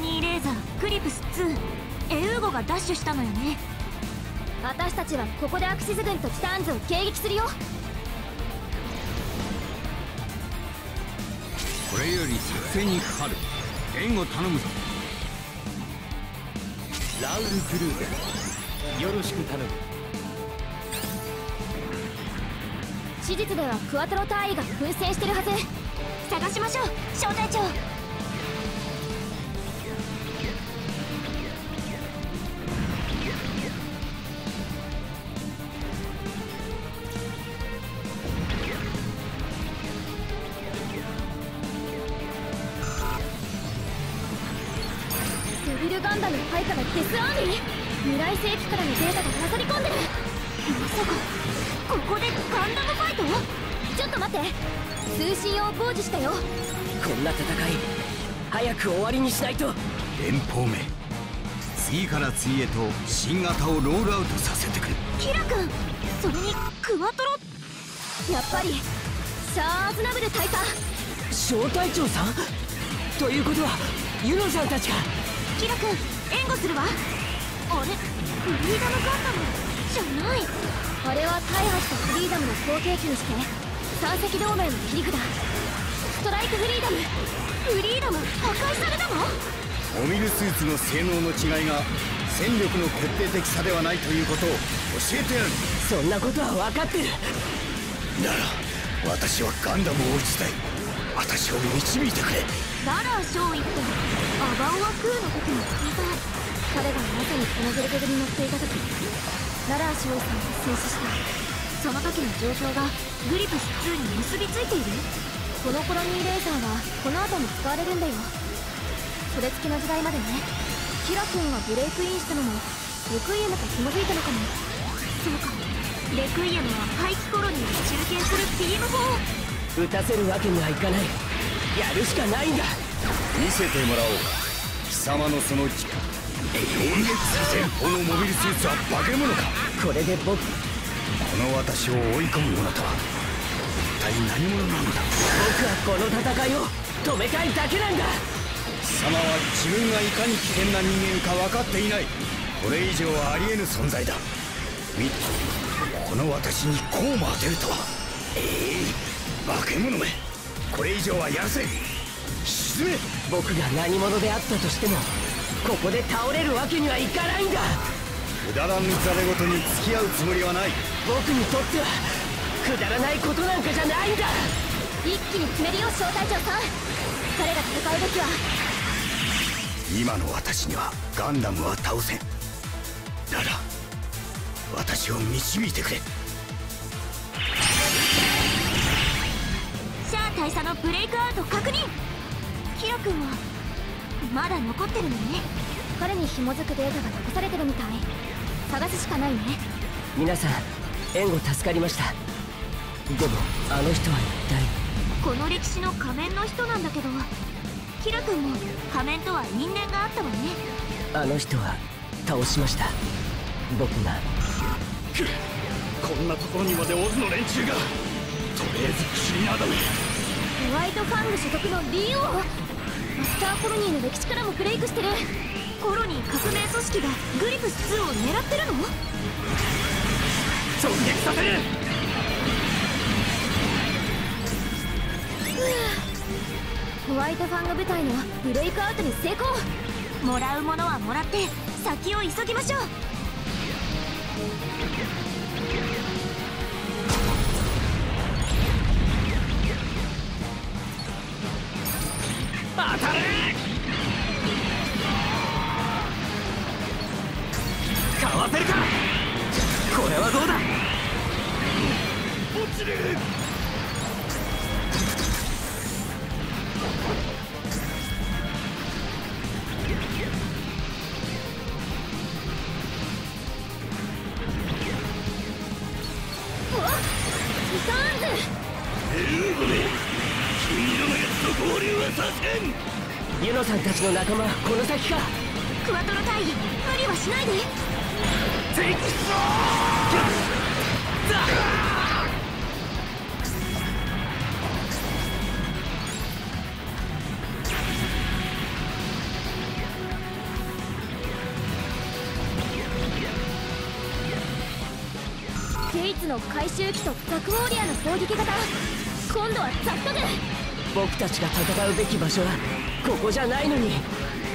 ニーレーザークリプス2エウーゴがダッシュしたのよね。私たちはここでアクシズ軍とティターンズを迎撃するよ。これより作戦にかかる援護頼むぞ。ラウル・クルーゼよろしく頼む。史実ではクワトロ隊員が奮戦してるはず。探しましょう小隊長ルガンダム配下のデスアーミー。未来世紀からのデータが混ざり込んでる。まさかここでガンダムファイトちょっと待って。通信用傍受したよ。こんな戦い早く終わりにしないと。連邦名次から次へと新型をロールアウトさせてくれ。キラ君それにクワトロ？やっぱりシャアーズナブル大佐。小隊長さん？ということはユノさんたちがキラ君援護するわ。あれ？フリーダムガンダム？じゃない。あれは大破したフリーダムの後継機にして三隻同盟の切り札。ストライクフリーダム。フリーダム破壊されたの？モビルスーツの性能の違いが戦力の決定的差ではないということを教えてやる。そんなことは分かってる。なら私はガンダムを撃ちたい。私を導いてくれ。ララー少尉ってアバオアクーの時に聞いた彼がまさにこのグルグルに乗ってい。た時ララー少尉さんが戦死したその時の状況がグリプス2に結びついているこのコロニーレーザーはこの後も。使われるんだよそれ付きの時代までねキラ君がブレイクインしたのもレクイエムと紐づいたのかも。そうかレクイエムは廃棄コロニーを中継する PM4 撃たせるわけにはいかないやるしかないんだ見せてもらおう。か貴様のその攻撃前方のモビルスーツは化け物か。これで僕。この私を追い込む者とは一体何者なのだ。僕はこの戦いを止めたいだけなんだ。貴様は自分がいかに危険な人間か分かっていない。これ以上はありえぬ存在だ。みこの私にこうも当てるとは。ええ化け物め。これ以上はやらせ沈め。僕が何者であったとしてもここで倒れるわけにはいかないんだ。くだらぬざれ言に付き合うつもりはない。僕にとってはくだらないことなんかじゃないんだ。一気に決めるよ小隊長さん。彼が戦う時は。今の私にはガンダムは倒せん。なら私を導いてくれ。シャア大佐のブレイクアウト確認キラ君はまだ残ってるのね。彼に紐づくデータが残されてるみたい。探すしかないね。皆さん援護助かりました。でもあの人は一体。この歴史の仮面の人なんだけど。キラ君も仮面とは因縁があったわね。あの人は倒しました。僕が。くこんなところにまでオズの連中が。とりあえず死になだめホワイトファング所属のリオ。マスターコロニーの歴史からもブレイクしてる。コロニー革命組織がグリプス2を狙ってるの？直撃させる！ホワイトファング部隊のブレイクアウトに成功。もらうものはもらって先を急ぎましょう合流はさせん。ユノさんたちの仲間はこの先か。クワトロ隊員無理はしないで。テイクゲイツの回収機とザクウォーリアの攻撃型今度はザット軍僕たちが戦うべき場所はここじゃないのに。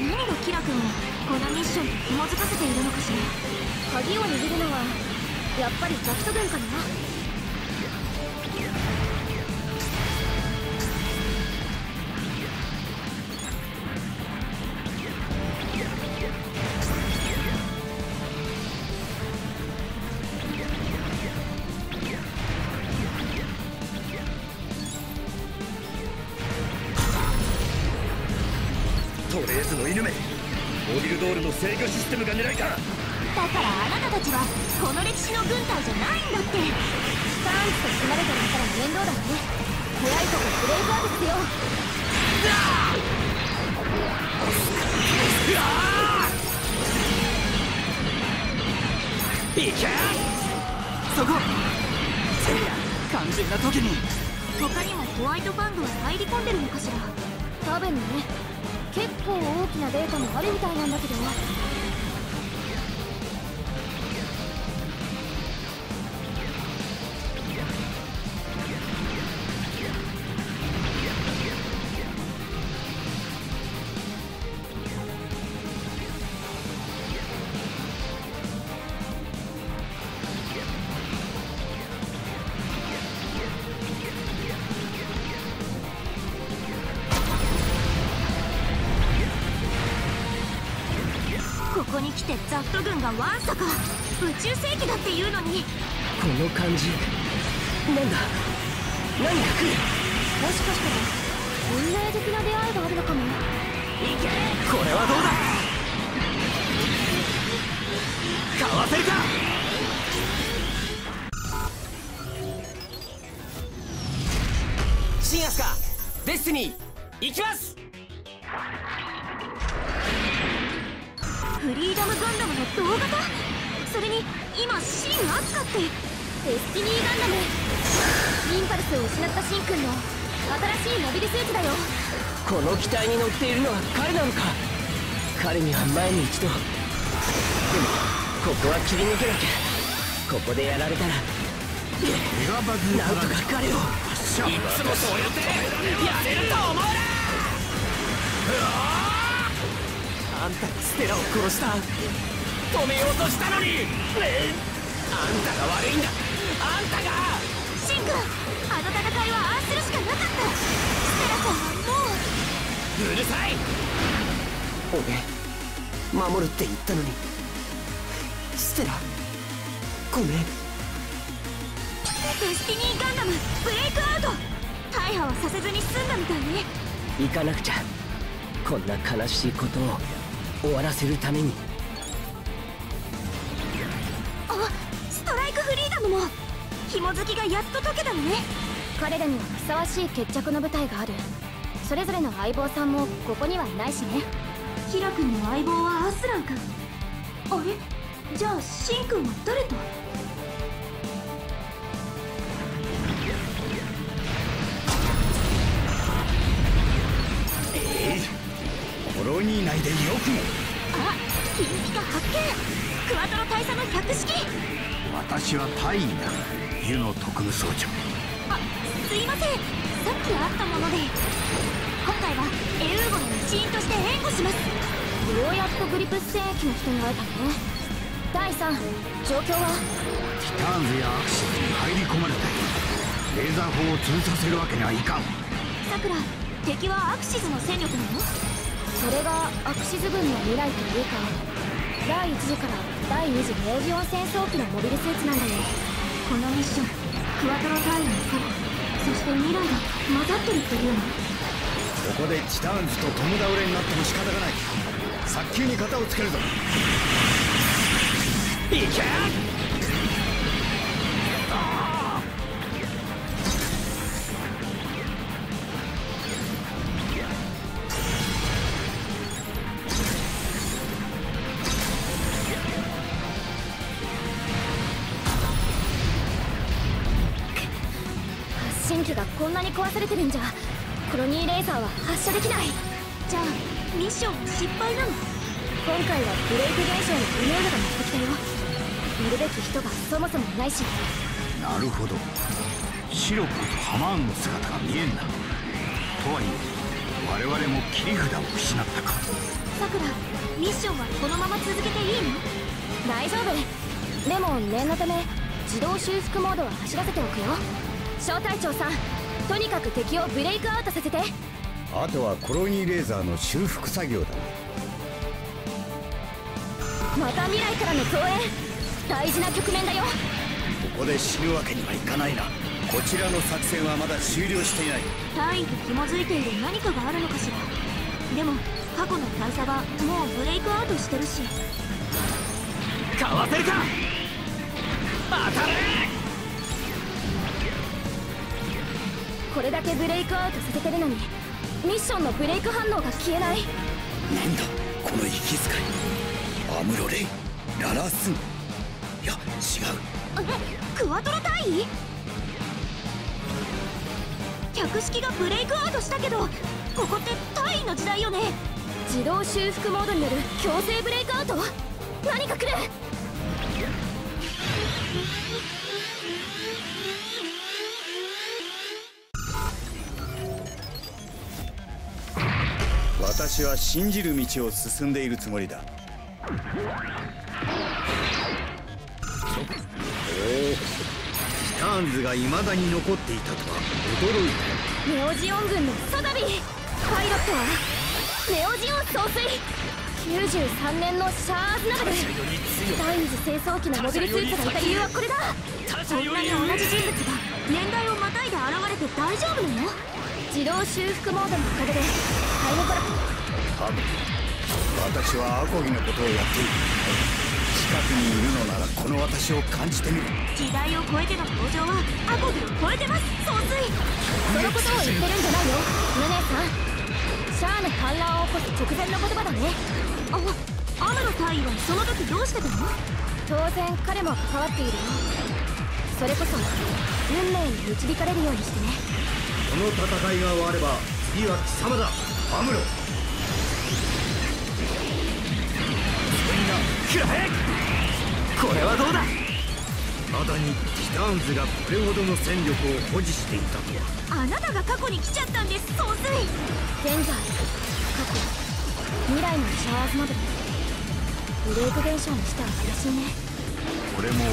何がキラ君をこのミッションと紐づかせているのかしら。鍵を握るのはやっぱりザクト軍かな。面倒だね。早いとこブレイクアウトですよいけ。そこ。せいや肝心な時に。他にもホワイトファングは入り込んでるのかしら。多分ね。結構大きなデータもあるみたいなんだけど。ここに来てザット軍がワンサか宇宙世紀だっていうのに。この感じ。なんだ？何が来る？もしかしたら運命的な出会いがあるのかも。これはどうだ？ティニーガンダムインパルスを失ったシンくんの新しいモビルスーツだよ。この機体に乗っているのは彼なのか。彼には前に一度。でもここは切り抜けなきゃ。ここでやられたら。なんとか彼を。いつもそうやってやれると思うな。あんたがステラを殺した。止めようとしたのに。あんたが悪いんだ。あんたがシンくんあの戦いはああするしかなかったステラさんはもう。うるさい。俺守るって言ったのに。ステラごめん。デスティニーガンダムブレイクアウト大破はさせずに済んだみたいね行かなくちゃ。こんな悲しいことを終わらせるために。紐づきがやっと解けたのね。彼らにはふさわしい決着の舞台がある。それぞれの相棒さんもここにはいないしね。キラ君の相棒はアスランか。あれ？じゃあシン君は誰と？コロニー内でよくも。あ金ピカ発見。クワトロ大佐の百式。私は大尉だ湯の特務総長。あすいません。さっき会ったもので。今回はエウーゴの一員として援護します。ようやっとグリプス戦役の人に会えたね。第3状況は？ティターンズやアクシズに入り込まれたレーザー砲を潰させるわけにはいかん。さくら敵はアクシズの戦力なの？それがアクシズ軍の未来というか第1次から第2次ネオジオン戦争機のモビルスーツなんだよこのミッションクワトロ隊員の過去そして未来が混ざってるっていうの。ここでチターンズと共倒れになっても仕方がない。早急に型をつけるぞ。いけされてるんじゃ。コロニーレーザーは発射できない。じゃあミッション失敗なの？今回はブレイク現象の不明度が目的だよ。いるべき人がそもそもいないし。なるほど。シロップとハマーンの姿が見えんな。とはいえ我々も切り札を失ったか。さくらミッションはこのまま続けていいの？大丈夫。でも念のため自動修復モードは走らせておくよ。小隊長さんとにかく敵をブレイクアウトさせて。あとはコロニーレーザーの修復作業だ。また未来からの増援大事な局面だよ。ここで死ぬわけにはいかないな。こちらの作戦はまだ終了していない。隊員と紐づいている何かがあるのかしら。でも過去の大佐はもうブレイクアウトしてるし。かわせるか！当たれこれだけブレイクアウトさせてるのにミッションのブレイク反応が消えない。なんだ？この息遣い。アムロレイ？ララース？ンいや違う。えクワトロ隊？員客式がブレイクアウトしたけどここって隊員の時代よね。自動修復モードによる強制ブレイクアウト？何か来る私は信じる道を進んでいるつもりだ。おおティターンズが未だに残っていた。とは驚いた。ネオジオン軍のソダビパイロットは。ネオジオン総帥93年のシャアーズナブル第二次清掃機のモビルスーツがいた理由はこれだ。そんなに同じ人物が年代をまたいで現れて大丈夫なの？自動修復モードのおかげで私はアコギのことをやっている近くにいるのならこの私を感じてみる。時代を超えての登場は。アコギを超えてます総帥そのことを言ってるんじゃないよムネさんシャアの反乱を起こす直前の言葉だねあアムロ大尉は。その時どうしてたの当然彼も関わっているよそれこそ運命に導かれるようにしてねこの戦いが終われば次は。貴様だアムロこれはどうだ？まだにティターンズがこれほどの戦力を保持していたとは。あなたが過去に来ちゃったんです総帥。現在過去。未来のシャワーズまでブレイク現象にしては嬉しいね。これも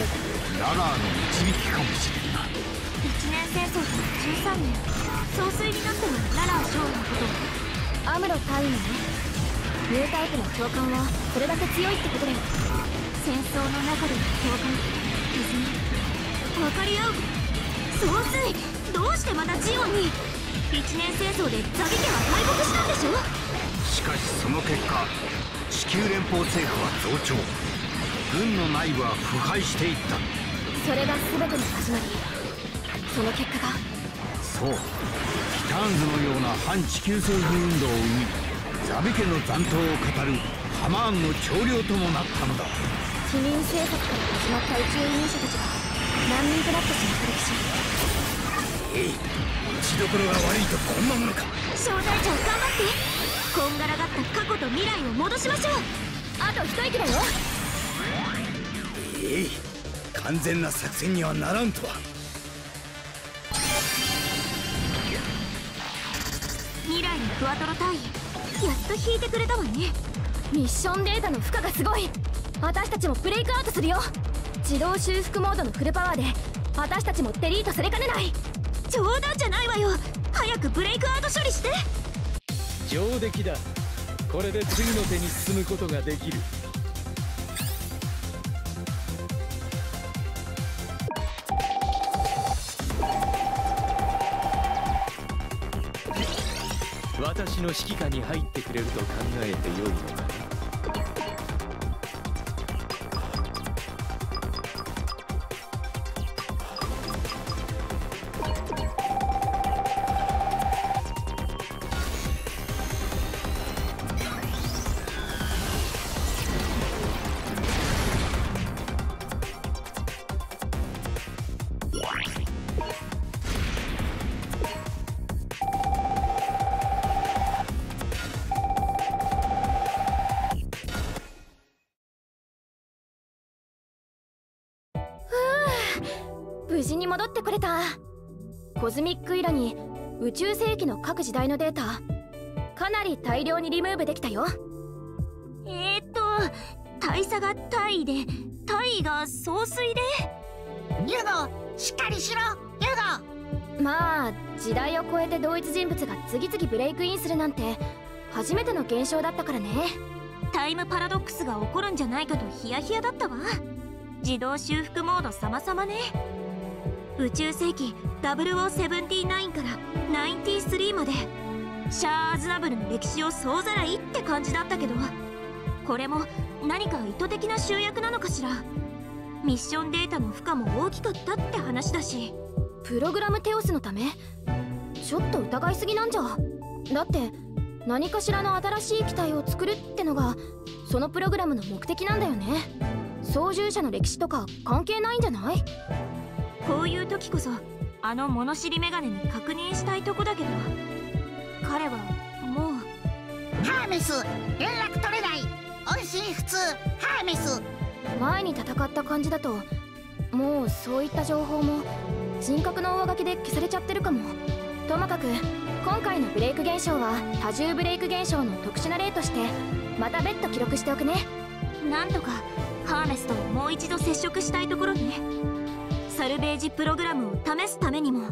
ララーの導きかもしれんな。一年戦争から13年。総帥になってもララー将のことアムロ大尉のねニュータイプの教官はそれだけ強いってことだよ戦争の中での教官絆分かり合う。総帥どうしてまたジオンに一年戦争でザビ家は敗北したんで。しょしかしその結果地球連邦政府は増長。軍の内部は腐敗していった。それが全ての始まり。その結果が。そうターンズのような反地球政府運動を生みザビ家の残党を語るハマーンの長領ともなったのだ。市民政策から始まった宇宙移民者たちが難民となってしまった歴史ええ打ちどころが悪いとこんなものか。小隊長頑張って。こんがらがった過去と未来を戻しましょう。あと一息だよ。ええ完全な作戦にはならんとはクワトロ隊員やっと引いてくれたわね。ミッションデータの負荷がすごい。私たちもブレイクアウトするよ。自動修復モードのフルパワーで私たちもデリートされかねない。冗談じゃないわよ。早くブレイクアウト処理して。上出来だ。これで次の手に進むことができる。私の指揮下に入ってくれると考えてよいの戻ってこれた。コズミックイラに宇宙世紀の各時代のデータかなり大量にリムーブできたよ。えー、っと大佐が大尉で大尉が総帥で？ユゴしっかりしろユゴ！まあ時代を超えて同一人物が次々ブレイクインするなんて初めての現象だったからね。タイムパラドックスが起こるんじゃないかとヒヤヒヤだったわ。自動修復モード様々ね宇宙世紀0079から93まで。シャア・アズナブルの歴史を総ざらいって感じだったけど。これも何か意図的な集約なのかしら。ミッションデータの負荷も大きかったって話だし。プログラムテオスのため？ちょっと疑いすぎなんじゃ。だって何かしらの新しい機体を作るってのがそのプログラムの目的なんだよね。操縦者の歴史とか関係ないんじゃない？こういう時こそあの物知りメガネに確認したいとこだけど。彼はもう。ハーメス連絡取れない音信不通ハーメス前に戦った感じだともうそういった情報も人格の上書きで消されちゃってるかもともかく今回のブレイク現象は多重ブレイク現象の特殊な例としてまた別途記録しておくねなんとかハーメスともう一度接触したいところね。サルベージプログラムを試すためにも。